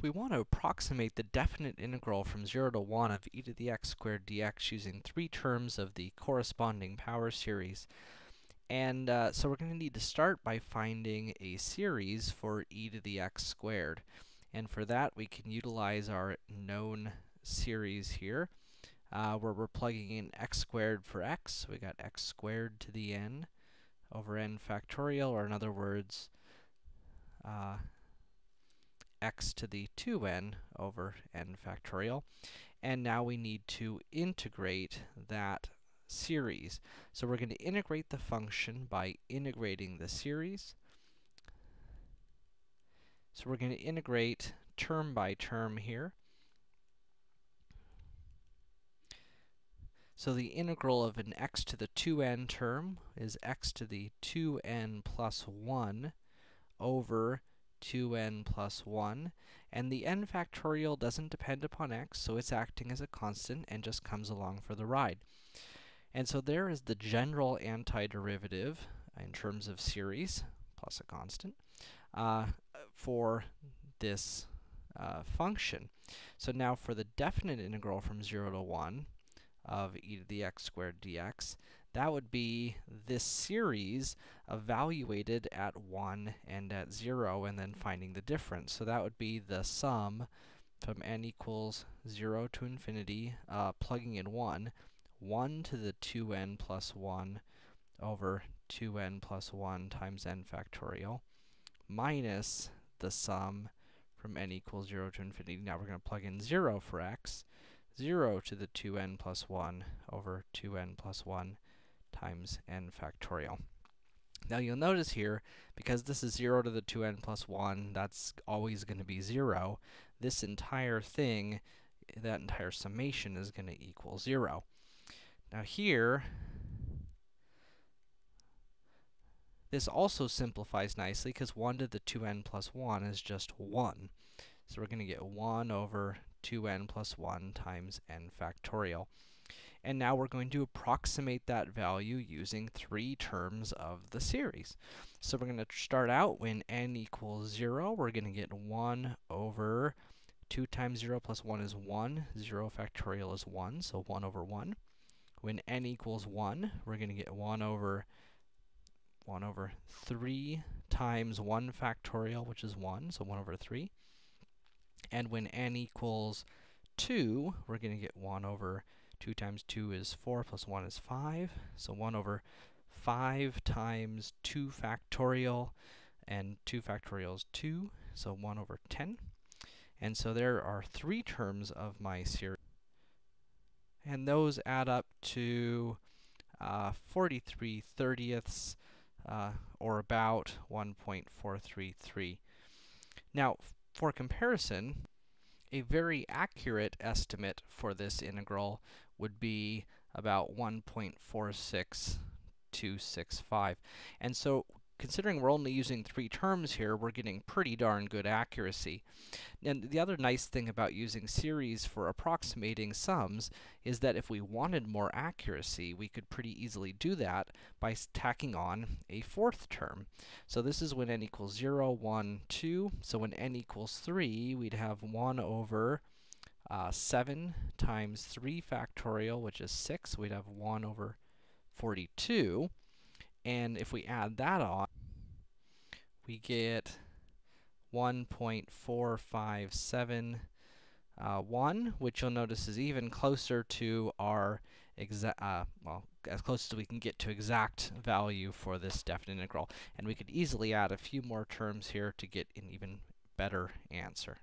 We want to approximate the definite integral from 0 to 1 of e to the x squared dx using three terms of the corresponding power series. And uh, so we're going to need to start by finding a series for e to the x squared. And for that, we can utilize our known series here, uh, where we're plugging in x squared for x. So we got x squared to the n over n factorial, or in other words, uh, x to the 2n over n factorial. And now we need to integrate that series. So we're going to integrate the function by integrating the series. So we're going to integrate term by term here. So the integral of an x to the 2n term is x to the 2n plus 1 over 2n plus 1, and the n factorial doesn't depend upon x, so it's acting as a constant and just comes along for the ride. And so there is the general antiderivative in terms of series, plus a constant, uh, for this uh, function. So now for the definite integral from 0 to 1 of e to the x squared dx, that would be this series evaluated at 1 and at 0, and then finding the difference. So that would be the sum from n equals 0 to infinity, uh, plugging in 1, 1 to the 2n plus 1 over 2n plus 1 times n factorial, minus the sum from n equals 0 to infinity. Now we're going to plug in 0 for x, 0 to the 2n plus 1 over 2n plus 1 times n factorial. Now you'll notice here, because this is 0 to the 2n plus 1, that's always going to be 0. This entire thing, that entire summation is going to equal 0. Now here, this also simplifies nicely, because 1 to the 2n plus 1 is just 1. So we're going to get 1 over 2n plus 1 times n factorial. And now we're going to approximate that value using three terms of the series. So we're going to start out when n equals 0. We're going to get 1 over 2 times 0 plus 1 is 1. 0 factorial is 1, so 1 over 1. When n equals 1, we're going to get 1 over 1 over 3 times 1 factorial, which is 1, so 1 over 3. And when n equals 2, we're going to get 1 over 2 times 2 is 4, plus 1 is 5. So 1 over 5 times 2 factorial, and 2 factorial is 2, so 1 over 10. And so there are three terms of my series. And those add up to uh, 43 thirtieths, uh, or about 1.433. Now, for comparison, a very accurate estimate for this integral would be about 1.46265. And so considering we're only using three terms here, we're getting pretty darn good accuracy. And the other nice thing about using series for approximating sums is that if we wanted more accuracy, we could pretty easily do that by tacking on a fourth term. So this is when n equals 0, 1, 2. So when n equals 3, we'd have 1 over uh, 7 times 3 factorial, which is 6. We'd have 1 over 42. And if we add that on, we get 1.457 uh, 1, which you'll notice is even closer to our exact, uh, well, as close as we can get to exact value for this definite integral. And we could easily add a few more terms here to get an even better answer.